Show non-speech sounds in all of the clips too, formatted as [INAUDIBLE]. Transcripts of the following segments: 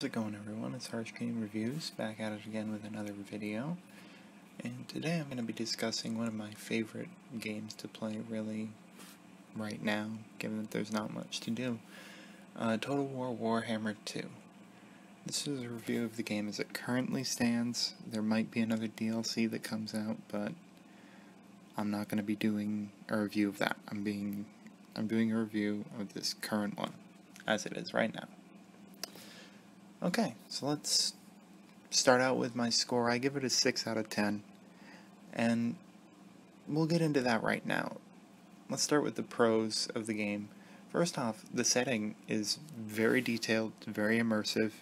How's it going everyone? It's Harsh Game Reviews, back at it again with another video. And today I'm going to be discussing one of my favorite games to play really right now, given that there's not much to do. Uh, Total War Warhammer 2. This is a review of the game as it currently stands. There might be another DLC that comes out, but I'm not going to be doing a review of that. I'm being I'm doing a review of this current one, as it is right now. Okay, so let's start out with my score. I give it a 6 out of 10. And we'll get into that right now. Let's start with the pros of the game. First off, the setting is very detailed, very immersive.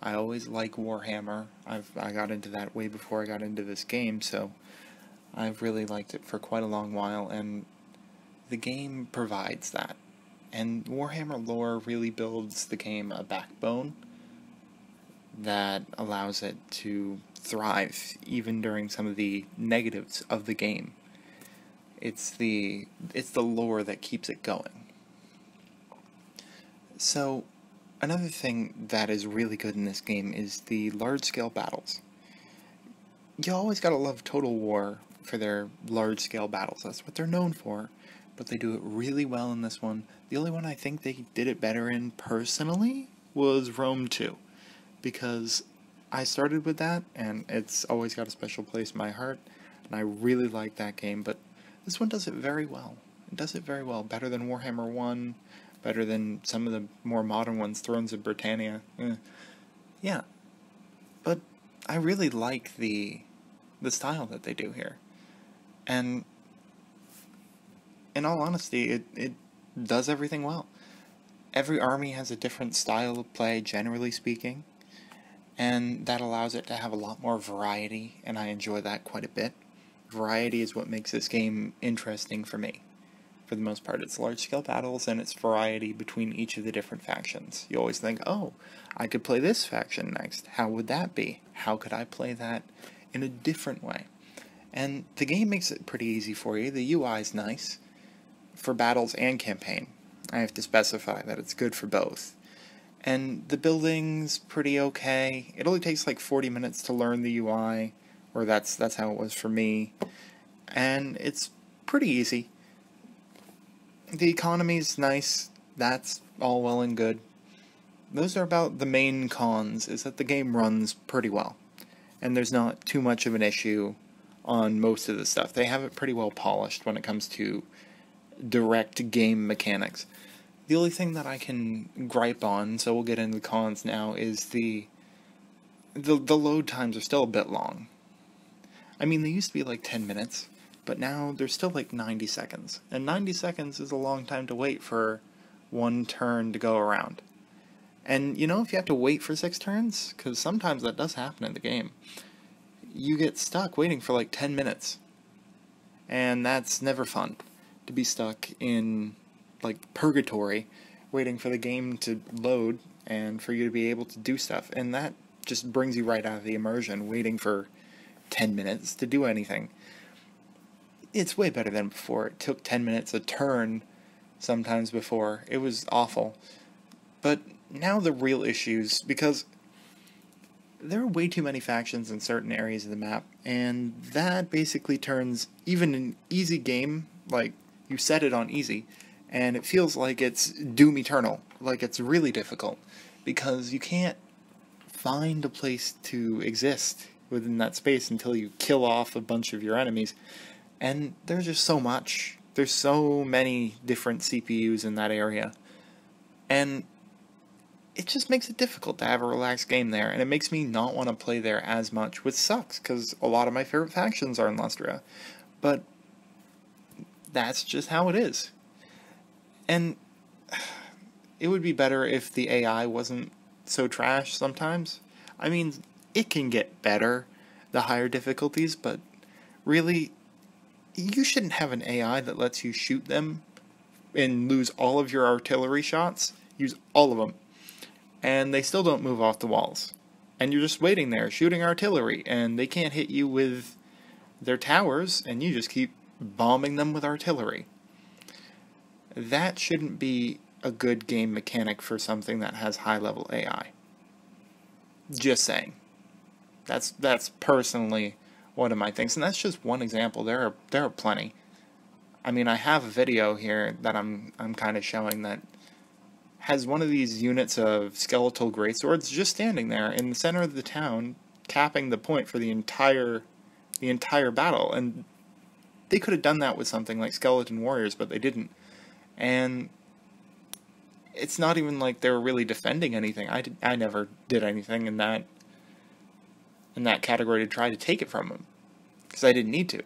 I always like Warhammer. I've I got into that way before I got into this game, so I've really liked it for quite a long while and the game provides that. And Warhammer lore really builds the game a backbone that allows it to thrive even during some of the negatives of the game. It's the it's the lore that keeps it going. So, another thing that is really good in this game is the large-scale battles. You always gotta love Total War for their large-scale battles. That's what they're known for, but they do it really well in this one. The only one I think they did it better in personally was Rome 2 because I started with that and it's always got a special place in my heart and I really like that game but this one does it very well. It does it very well, better than Warhammer 1, better than some of the more modern ones, Thrones of Britannia. Eh. Yeah. But I really like the the style that they do here. And in all honesty, it, it does everything well. Every army has a different style of play, generally speaking and that allows it to have a lot more variety, and I enjoy that quite a bit. Variety is what makes this game interesting for me. For the most part, it's large scale battles and it's variety between each of the different factions. You always think, oh, I could play this faction next. How would that be? How could I play that in a different way? And the game makes it pretty easy for you. The UI is nice for battles and campaign. I have to specify that it's good for both and the building's pretty okay. It only takes like 40 minutes to learn the UI, or that's that's how it was for me, and it's pretty easy. The economy's nice. That's all well and good. Those are about the main cons. Is that the game runs pretty well, and there's not too much of an issue on most of the stuff. They have it pretty well polished when it comes to direct game mechanics. The only thing that I can gripe on, so we'll get into the cons now, is the the the load times are still a bit long. I mean, they used to be like 10 minutes, but now they're still like 90 seconds. And 90 seconds is a long time to wait for one turn to go around. And you know, if you have to wait for six turns, because sometimes that does happen in the game, you get stuck waiting for like 10 minutes. And that's never fun to be stuck in like purgatory waiting for the game to load and for you to be able to do stuff. And that just brings you right out of the immersion, waiting for 10 minutes to do anything. It's way better than before. It took 10 minutes a turn sometimes before. It was awful. But now the real issues, because there are way too many factions in certain areas of the map, and that basically turns even an easy game, like you set it on easy, and it feels like it's Doom Eternal, like it's really difficult, because you can't find a place to exist within that space until you kill off a bunch of your enemies, and there's just so much. There's so many different CPUs in that area, and it just makes it difficult to have a relaxed game there, and it makes me not want to play there as much, which sucks, because a lot of my favorite factions are in Lustria. But that's just how it is. And [SIGHS] it would be better if the AI wasn't so trash sometimes. I mean, it can get better, the higher difficulties, but really, you shouldn't have an AI that lets you shoot them and lose all of your artillery shots. Use all of them. And they still don't move off the walls. And you're just waiting there, shooting artillery, and they can't hit you with their towers, and you just keep bombing them with artillery that shouldn't be a good game mechanic for something that has high level AI. Just saying. That's that's personally one of my things, and that's just one example. There are there are plenty. I mean, I have a video here that I'm I'm kind of showing that has one of these units of skeletal greatswords just standing there in the center of the town, capping the point for the entire the entire battle. And they could have done that with something like skeleton warriors, but they didn't. And it's not even like they were really defending anything. I did, I never did anything in that in that category to try to take it from them because I didn't need to.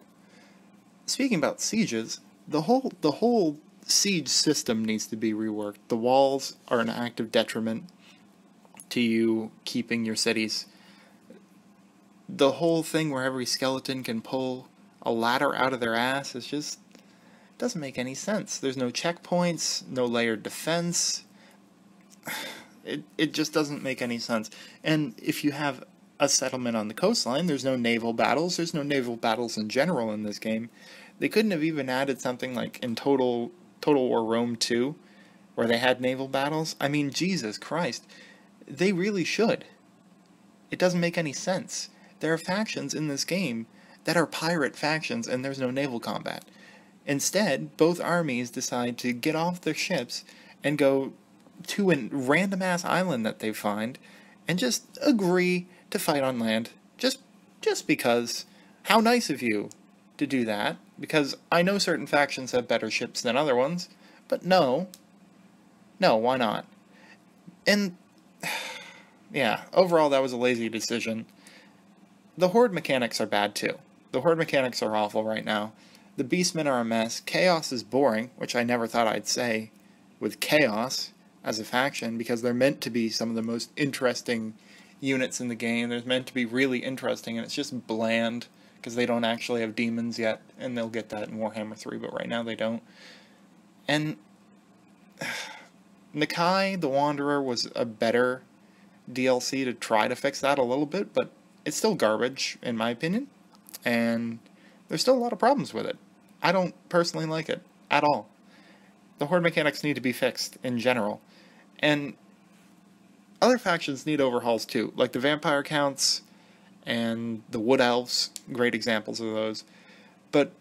Speaking about sieges, the whole the whole siege system needs to be reworked. The walls are an active detriment to you keeping your cities. The whole thing where every skeleton can pull a ladder out of their ass is just doesn't make any sense. There's no checkpoints, no layered defense. [SIGHS] It it just doesn't make any sense. And if you have a settlement on the coastline. There's no naval battles. There's no naval battles in general in this game. They couldn't have even added something like in Total Total War Rome 2, where they had naval battles. I mean, Jesus Christ, they really should. It doesn't make any sense. There are factions in this game that are pirate factions, and there's no naval combat. Instead, both armies decide to get off their ships and go to a random ass island that they find and just agree to fight on land just just because. How nice of you to do that because I know certain factions have better ships than other ones but no no why not? And [SIGHS] yeah overall that was a lazy decision. The horde mechanics are bad too. The horde mechanics are awful right now the beastmen are a mess chaos is boring which I never thought I'd say with chaos as a faction because they're meant to be some of the most interesting units in the game. They're meant to be really interesting, and it's just bland because they don't actually have demons yet, and they'll get that in Warhammer 3, but right now they don't. And [SIGHS] Nakai the Wanderer was a better DLC to try to fix that a little bit, but it's still garbage, in my opinion, and there's still a lot of problems with it. I don't personally like it at all. The horde mechanics need to be fixed in general. And other factions need overhauls too, like the vampire counts and the wood elves, great examples of those. But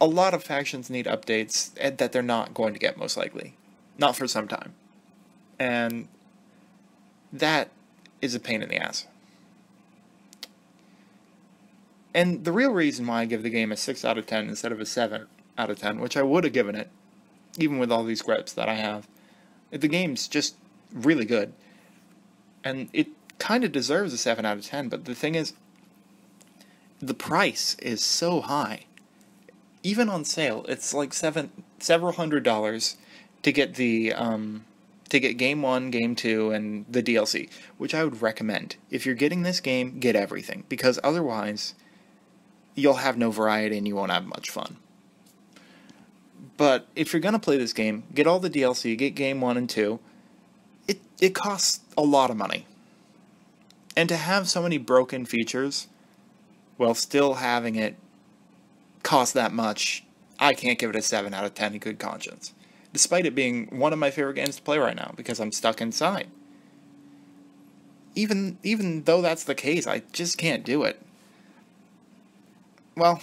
a lot of factions need updates eh, that they're not going to get most likely, not for some time. And that is a pain in the ass. And the real reason why I give the game a 6 out of 10 instead of a 7 out of 10, which I would have given it, even with all these gripes that I have, the game's just really good. And it kind of deserves a 7 out of 10, but the thing is, the price is so high. Even on sale, it's like seven several hundred dollars to get the um, to get game one, game two, and the DLC, which I would recommend. If you're getting this game, get everything because otherwise, you'll have no variety and you won't have much fun. But if you're gonna play this game, get all the DLC, get game one and two, it, it costs a lot of money. And to have so many broken features while still having it cost that much, I can't give it a 7 out of 10 in good conscience. Despite it being one of my favorite games to play right now because I'm stuck inside. Even even though that's the case, I just can't do it. Well,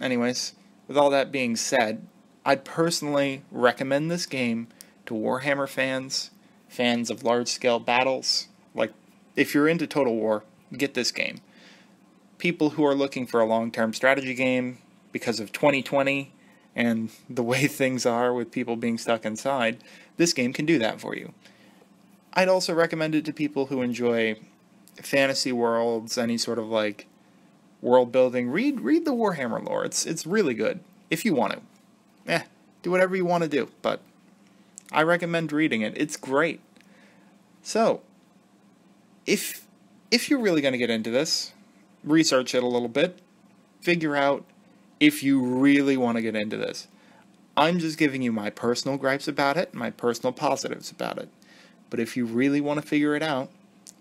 anyways, with all that being said, I'd personally recommend this game to Warhammer fans fans of large scale battles, like if you're into Total War, get this game. People who are looking for a long term strategy game because of 2020 and the way [LAUGHS] things are with people being stuck inside, this game can do that for you. I'd also recommend it to people who enjoy fantasy worlds, any sort of like world building. Read read the Warhammer lore. It's it's really good if you want to. Eh, do whatever you want to do, but I recommend reading it. It's great. So, if if you're really going to get into this, research it a little bit, figure out if you really want to get into this. I'm just giving you my personal gripes about it, my personal positives about it. But if you really want to figure it out,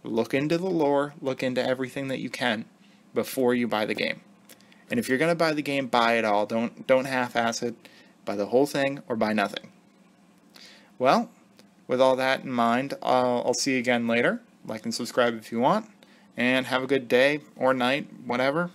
look into the lore, look into everything that you can before you buy the game. And if you're going to buy the game, buy it all. Don't don't half-ass it. Buy the whole thing or buy nothing. Well, with all that in mind, I'll, I'll see you again later. like and subscribe if you want, and have a good day or night, whatever.